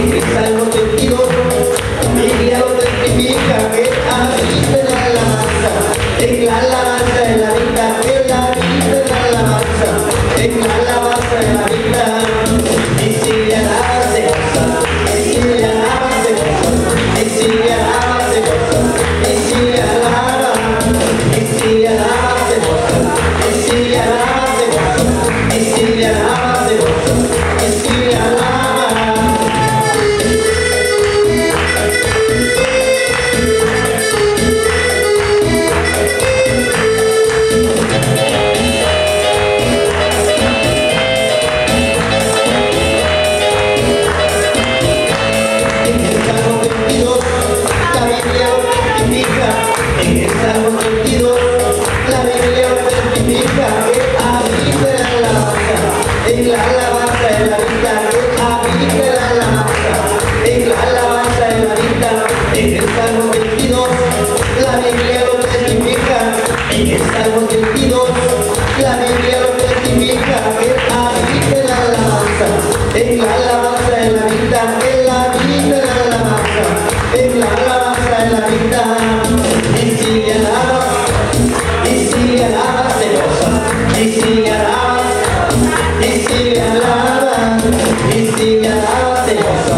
Sempre En la alabanza de la vita, en la la alabanza, en la alabanza en la vita, en el salvo la mecría lo que es mi vieja, la mecría lo que es timeja, en la alabanza, en la alabanza Sing it out,